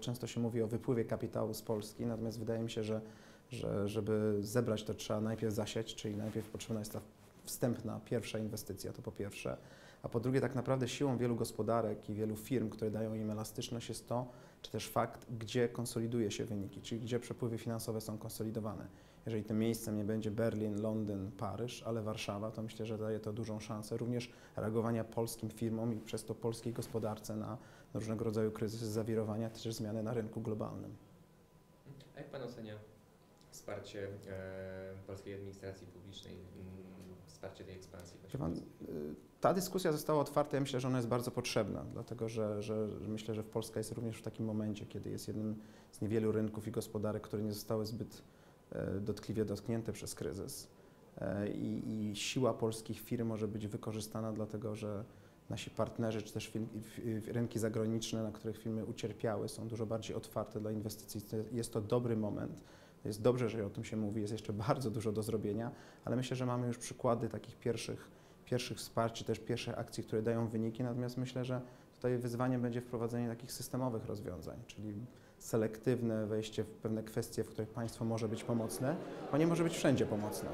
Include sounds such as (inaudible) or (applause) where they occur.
Często się mówi o wypływie kapitału z Polski, natomiast wydaje mi się, że, że żeby zebrać to trzeba najpierw zasiać, czyli najpierw potrzebna jest ta wstępna, pierwsza inwestycja, to po pierwsze. A po drugie, tak naprawdę siłą wielu gospodarek i wielu firm, które dają im elastyczność, jest to, czy też fakt, gdzie konsoliduje się wyniki, czyli gdzie przepływy finansowe są konsolidowane. Jeżeli tym miejscem nie będzie Berlin, Londyn, Paryż, ale Warszawa, to myślę, że daje to dużą szansę również reagowania polskim firmom i przez to polskiej gospodarce na, różnego rodzaju kryzysy, zawirowania, też zmiany na rynku globalnym. A jak Pan ocenia wsparcie e, polskiej administracji publicznej, mm, wsparcie tej ekspansji? Pan, y, ta dyskusja została otwarta, ja myślę, że ona jest bardzo potrzebna, dlatego że, że, że myślę, że Polska jest również w takim momencie, kiedy jest jednym z niewielu rynków i gospodarek, które nie zostały zbyt e, dotkliwie dotknięte przez kryzys. E, I, I siła polskich firm może być wykorzystana dlatego, że nasi partnerzy, czy też rynki zagraniczne, na których firmy ucierpiały, są dużo bardziej otwarte dla inwestycji. Jest to dobry moment. Jest dobrze, że o tym się mówi, jest jeszcze (laughs) bardzo dużo do zrobienia, ale myślę, że mamy już przykłady takich pierwszych, pierwszych wsparć, czy też pierwszych akcji, które dają wyniki, natomiast myślę, że tutaj wyzwaniem będzie wprowadzenie takich systemowych rozwiązań, czyli selektywne wejście w pewne kwestie, w których państwo może być pomocne, bo nie może być wszędzie pomocne.